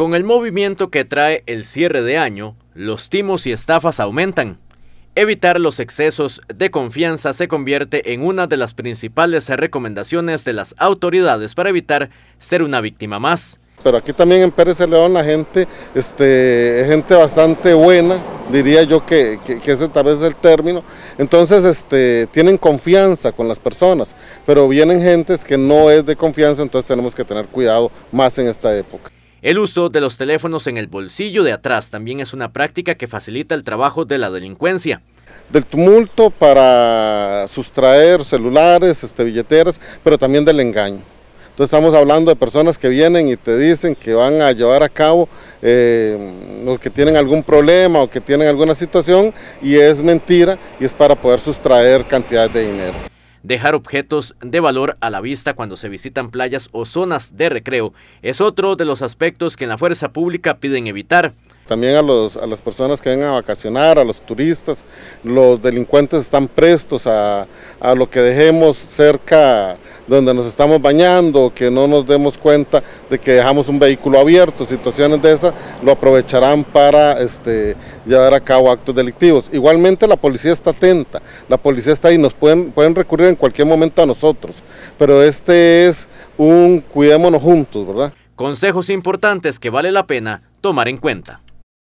Con el movimiento que trae el cierre de año, los timos y estafas aumentan. Evitar los excesos de confianza se convierte en una de las principales recomendaciones de las autoridades para evitar ser una víctima más. Pero aquí también en Pérez León la gente este, es gente bastante buena, diría yo que, que, ese tal vez es el término. Entonces este, tienen confianza con las personas, pero vienen gentes que no es de confianza, entonces tenemos que tener cuidado más en esta época. El uso de los teléfonos en el bolsillo de atrás también es una práctica que facilita el trabajo de la delincuencia. Del tumulto para sustraer celulares, este, billeteras, pero también del engaño. Entonces estamos hablando de personas que vienen y te dicen que van a llevar a cabo eh, o que tienen algún problema o que tienen alguna situación y es mentira y es para poder sustraer cantidades de dinero dejar objetos de valor a la vista cuando se visitan playas o zonas de recreo es otro de los aspectos que en la fuerza pública piden evitar. También a, los, a las personas que vengan a vacacionar, a los turistas, los delincuentes están prestos a, a lo que dejemos cerca donde nos estamos bañando, que no nos demos cuenta de que dejamos un vehículo abierto, situaciones de esas, lo aprovecharán para este, llevar a cabo actos delictivos. Igualmente la policía está atenta, la policía está ahí, nos pueden, pueden recurrir en cualquier momento a nosotros, pero este es un cuidémonos juntos, ¿verdad? Consejos importantes que vale la pena tomar en cuenta.